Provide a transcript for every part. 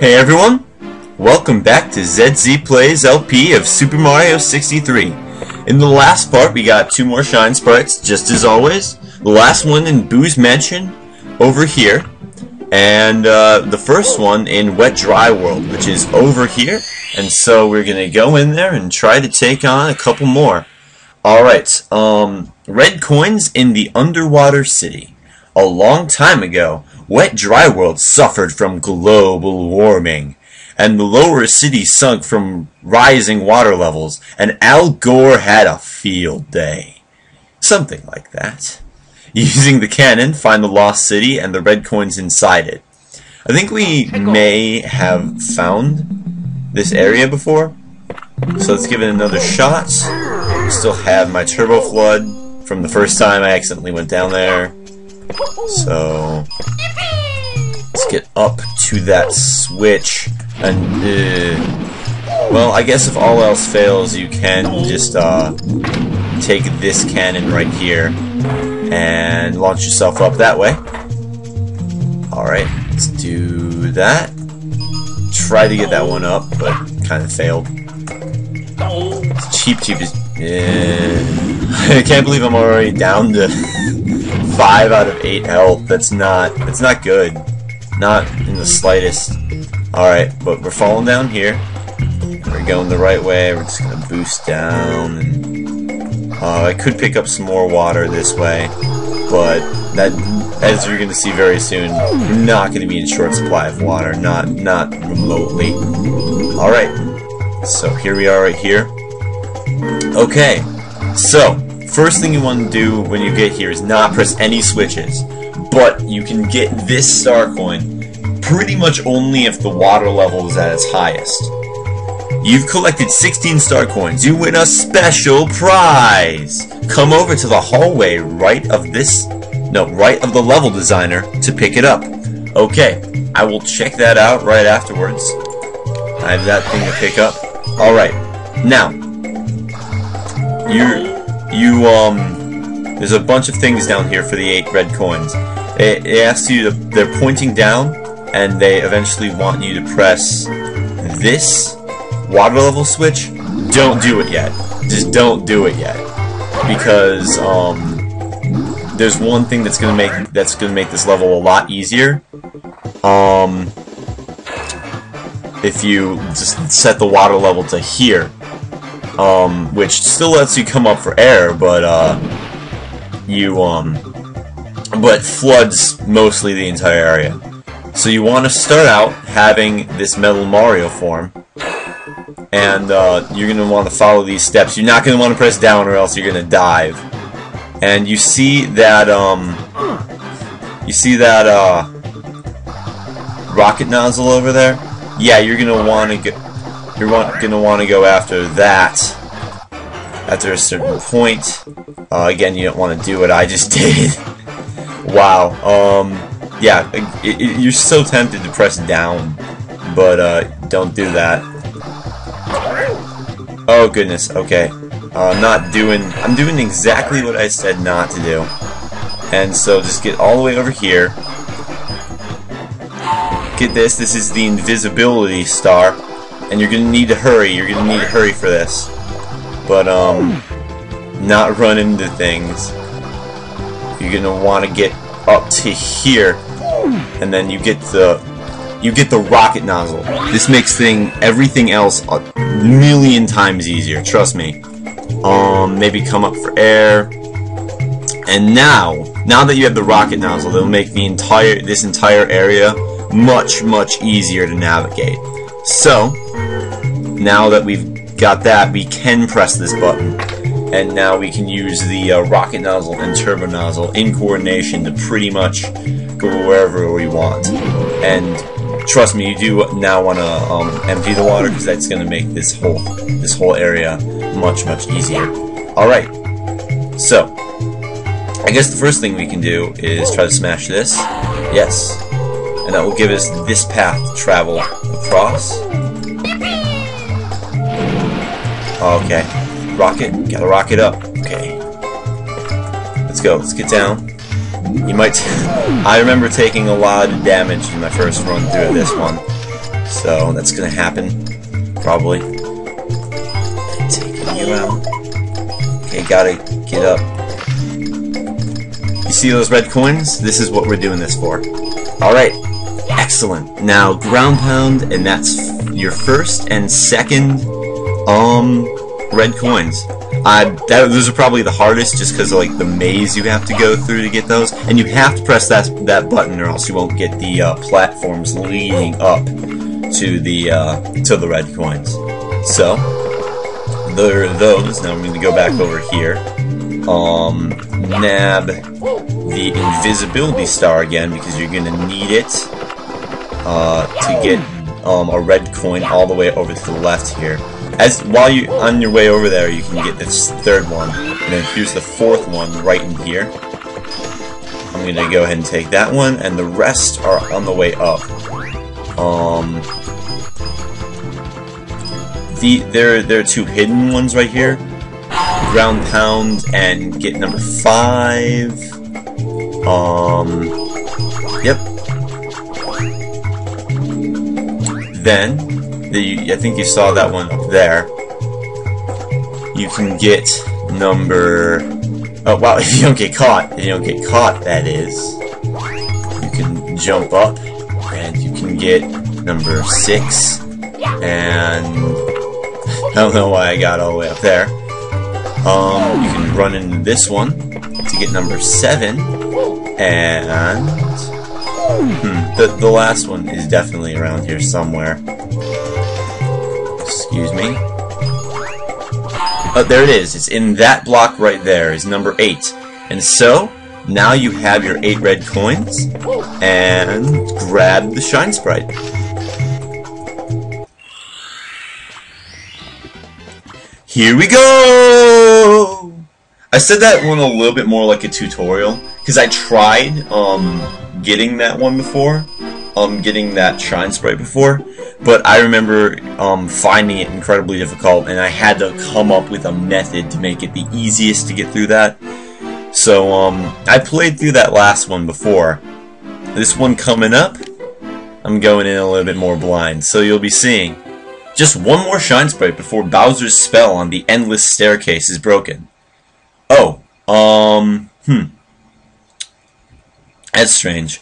Hey everyone, welcome back to ZedZee Plays LP of Super Mario 63. In the last part we got two more Shine Sprites, just as always. The last one in Boo's Mansion, over here. And uh, the first one in Wet Dry World, which is over here. And so we're going to go in there and try to take on a couple more. Alright, um, red coins in the underwater city. A long time ago, Wet Dry World suffered from global warming, and the lower city sunk from rising water levels, and Al Gore had a field day. Something like that. Using the cannon, find the lost city and the red coins inside it. I think we may have found this area before, so let's give it another shot. Still have my turbo flood from the first time I accidentally went down there. So get up to that switch and uh, well, I guess if all else fails, you can just uh, take this cannon right here and launch yourself up that way. Alright, let's do that. Try to get that one up, but kind of failed. Cheep, Cheep is yeah. I can't believe I'm already down to five out of eight health. That's not that's not good. Not in the slightest. Alright, but we're falling down here. We're going the right way. We're just gonna boost down and uh, I could pick up some more water this way, but that as you're gonna see very soon, we're not gonna be in short supply of water. Not not remotely. Alright. So here we are right here. Okay, so first thing you want to do when you get here is not press any switches, but you can get this star coin pretty much only if the water level is at its highest. You've collected 16 star coins. You win a special prize. Come over to the hallway right of this, no, right of the level designer to pick it up. Okay, I will check that out right afterwards. I have that thing to pick up. Alright, now, you you um there's a bunch of things down here for the eight red coins. It, it asks you to they're pointing down and they eventually want you to press this water level switch. Don't do it yet. Just don't do it yet. Because um there's one thing that's gonna make that's gonna make this level a lot easier. Um if you just set the water level to here um, which still lets you come up for air, but uh, you um, but floods mostly the entire area. So you want to start out having this Metal Mario form, and uh, you're going to want to follow these steps. You're not going to want to press down or else you're going to dive. And you see that um, you see that uh, rocket nozzle over there? Yeah, you're going to want to get you're going to want to go after that after a certain point. Uh, again, you don't want to do what I just did. Wow. Um, yeah, it, it, you're so tempted to press down, but uh, don't do that. Oh goodness. Okay. Uh, I'm not doing. I'm doing exactly what I said not to do. And so just get all the way over here. Get this. This is the invisibility star and you're gonna need to hurry. You're gonna need to hurry for this. But um, not run into things. You're gonna want to get up to here, and then you get the you get the rocket nozzle. This makes thing everything else a million times easier. Trust me. Um, maybe come up for air. And now, now that you have the rocket nozzle, it'll make the entire this entire area much much easier to navigate. So, now that we've got that, we can press this button. And now we can use the uh, rocket nozzle and turbo nozzle in coordination to pretty much go wherever we want. And trust me, you do now want to um, empty the water because that's going to make this whole this whole area much much easier. All right, so I guess the first thing we can do is try to smash this. Yes, and that will give us this path to travel across. Okay. Rocket. Gotta rocket up. Okay. Let's go. Let's get down. You might... I remember taking a lot of damage in my first run through this one. So that's gonna happen, probably. Taking you out. Okay, gotta get up. You see those red coins? This is what we're doing this for. Alright, excellent. Now, ground pound, and that's your first and second, um, red coins. Uh, that, those are probably the hardest just because like the maze you have to go through to get those. And you have to press that that button or else you won't get the uh, platforms leading up to the uh, to the red coins. So there are those. Now I'm going to go back over here. Um, nab the invisibility star again because you're going to need it uh, to get um, a red coin all the way over to the left here. As while you on your way over there, you can get this third one, and then here's the fourth one right in here. I'm gonna go ahead and take that one, and the rest are on the way up. Um, the there there are two hidden ones right here. Ground pound and get number five. Um, yep. Then, the, I think you saw that one there. You can get number. Oh wow! If you don't get caught, if you don't get caught, that is. You can jump up, and you can get number six, and I don't know why I got all the way up there. Um, you can run into this one to get number seven, and hmm, the the last one is definitely around here somewhere. Excuse me. Oh, there it is. It's in that block right there. Is number eight, and so now you have your eight red coins, and grab the shine sprite. Here we go! I said that one a little bit more like a tutorial, because I tried um, getting that one before, um, getting that shine sprite before, but I remember um, finding it incredibly difficult, and I had to come up with a method to make it the easiest to get through that. So um, I played through that last one before. This one coming up, I'm going in a little bit more blind, so you'll be seeing. Just one more Shine Sprite before Bowser's spell on the Endless Staircase is broken. Oh, um, hmm. That's strange.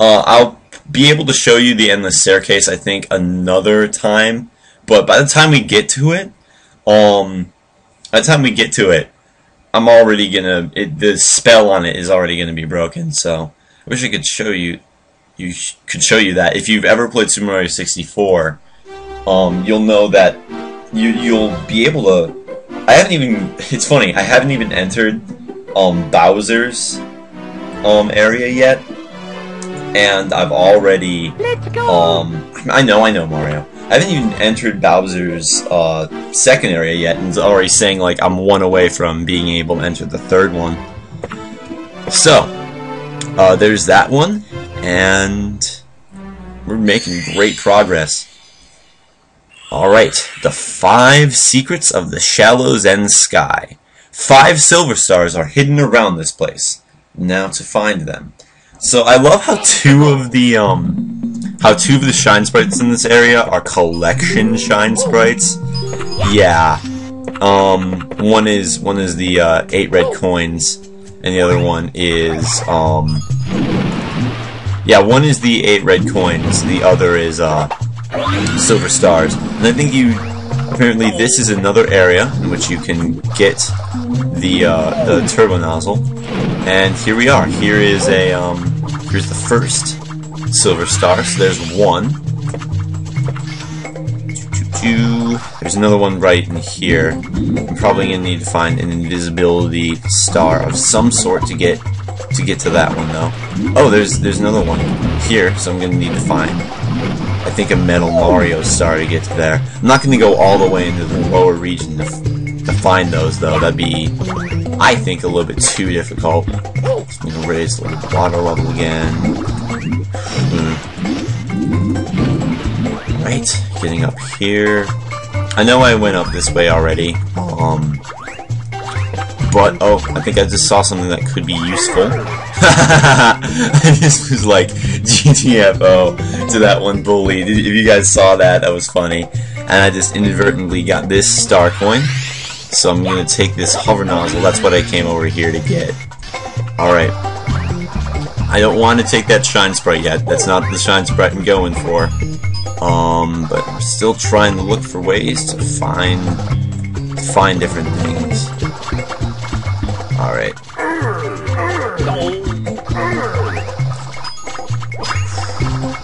Uh, I'll be able to show you the Endless Staircase, I think, another time. But by the time we get to it, um, by the time we get to it, I'm already gonna, it, the spell on it is already gonna be broken, so I wish I could show you, you could show you that. If you've ever played Super Mario 64, um, you'll know that you you'll be able to. I haven't even. It's funny. I haven't even entered um, Bowser's um, area yet, and I've already. Um, I know, I know, Mario. I haven't even entered Bowser's uh, second area yet, and it's already saying like I'm one away from being able to enter the third one. So, uh, there's that one, and we're making great progress. Alright, the five secrets of the Shallows and Sky. Five silver stars are hidden around this place. Now to find them. So I love how two of the um how two of the shine sprites in this area are collection shine sprites. Yeah. Um one is one is the uh, eight red coins and the other one is um yeah, one is the eight red coins, the other is uh silver stars. And I think you apparently this is another area in which you can get the uh, the turbo nozzle. And here we are. Here is a um, here's the first silver star. So there's one. There's another one right in here. I'm probably gonna need to find an invisibility star of some sort to get to get to that one though. Oh, there's there's another one here, so I'm gonna need to find I think a Metal Mario star to get to there. I'm not going to go all the way into the lower region to, find those, though. That'd be, I think, a little bit too difficult. Just to raise the water level again. Mm. Right, getting up here. I know I went up this way already. Um, but, oh, I think I just saw something that could be useful. this was like GTFO to that one bully. If you guys saw that, that was funny. And I just inadvertently got this star coin. So I'm gonna take this hover nozzle. That's what I came over here to get. Alright. I don't want to take that shine sprite yet. That's not the shine sprite I'm going for. Um, but I'm still trying to look for ways to find find different things. Alright.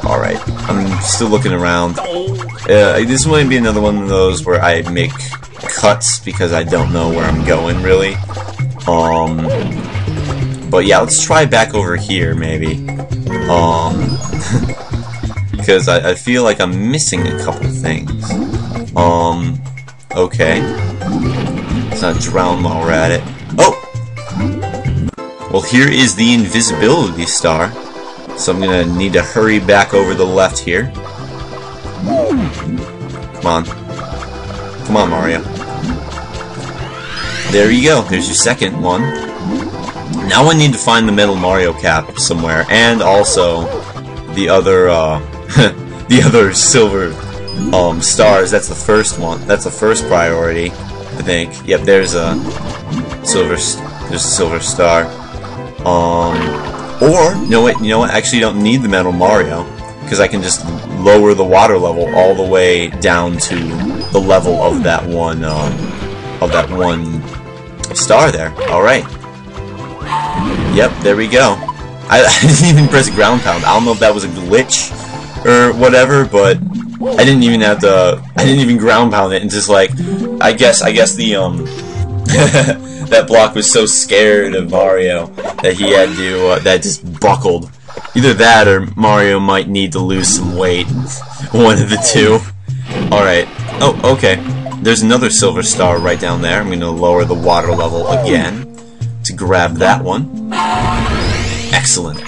Alright, I'm still looking around. Uh, this might be another one of those where I make cuts because I don't know where I'm going, really. Um, but yeah, let's try back over here, maybe. Um, because I, I feel like I'm missing a couple things. Um, okay. Let's not drown while we're at it. Oh! Well, here is the invisibility star. So I'm gonna need to hurry back over the left here. Come on. Come on, Mario. There you go. There's your second one. Now I need to find the metal Mario cap somewhere, and also the other, uh, the other silver um, stars. That's the first one. That's the first priority, I think. Yep, there's a silver. There's a silver star. Um, or know what? You know what? Actually, don't need the metal Mario because I can just lower the water level all the way down to the level of that one um, of that one star there. All right. Yep, there we go. I, I didn't even press ground pound. I don't know if that was a glitch or whatever, but I didn't even have to. I didn't even ground pound it, and just like, I guess, I guess the um, that block was so scared of Mario that he had to uh, that just buckled. Either that or Mario might need to lose some weight. One of the two. All right. Oh, okay. There's another silver star right down there. I'm going to lower the water level again to grab that one. Excellent.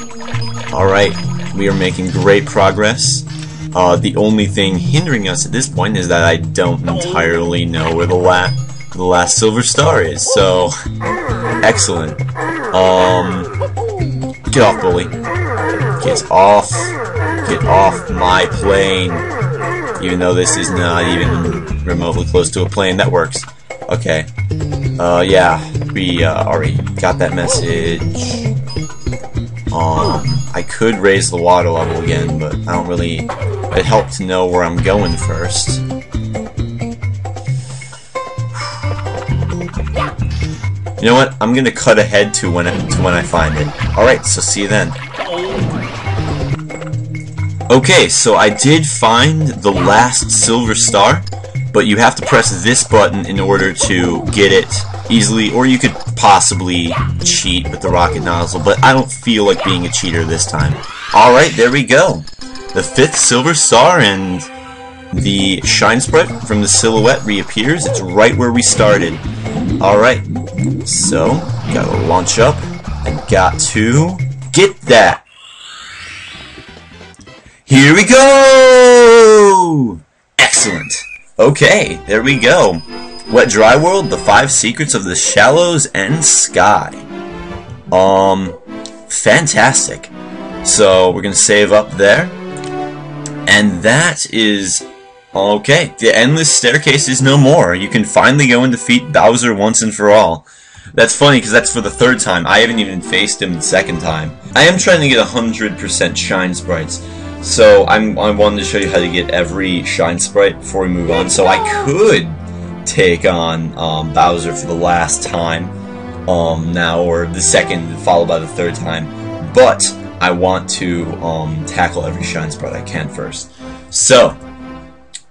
Alright, we are making great progress. Uh, the only thing hindering us at this point is that I don't entirely know where the, la the last silver star is, so... Excellent. Um... Get off, bully. Get off. Get off my plane. Even though this is not even remotely close to a plane, that works. Okay. Uh, yeah, we uh, already got that message. Um, I could raise the water level again, but I don't really... It helped to know where I'm going first. You know what? I'm gonna cut ahead to when to when I find it. Alright, so see you then. Okay, so I did find the last silver star, but you have to press this button in order to get it easily, or you could possibly cheat with the rocket nozzle, but I don't feel like being a cheater this time. Alright, there we go. The fifth silver star and the shine sprite from the silhouette reappears. It's right where we started. Alright, so, gotta launch up and got to get that. Here we go! Excellent. Okay, there we go. Wet Dry World, The Five Secrets of the Shallows and Sky. Um, fantastic. So, we're gonna save up there. And that is... Okay, the Endless Staircase is no more. You can finally go and defeat Bowser once and for all. That's funny, because that's for the third time. I haven't even faced him the second time. I am trying to get 100% Shine Sprites. So I'm, I wanted to show you how to get every Shine Sprite before we move on. So I could take on um, Bowser for the last time um, now, or the second, followed by the third time. But I want to um, tackle every Shine Sprite I can first. So,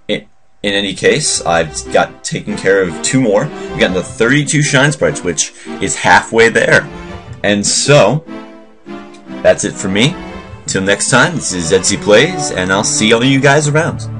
in, in any case, I've got taken care of two more. We've gotten to 32 Shine Sprites, which is halfway there. And so, that's it for me. Till next time, this is ZedZee Plays, and I'll see all you guys around.